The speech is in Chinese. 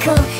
口。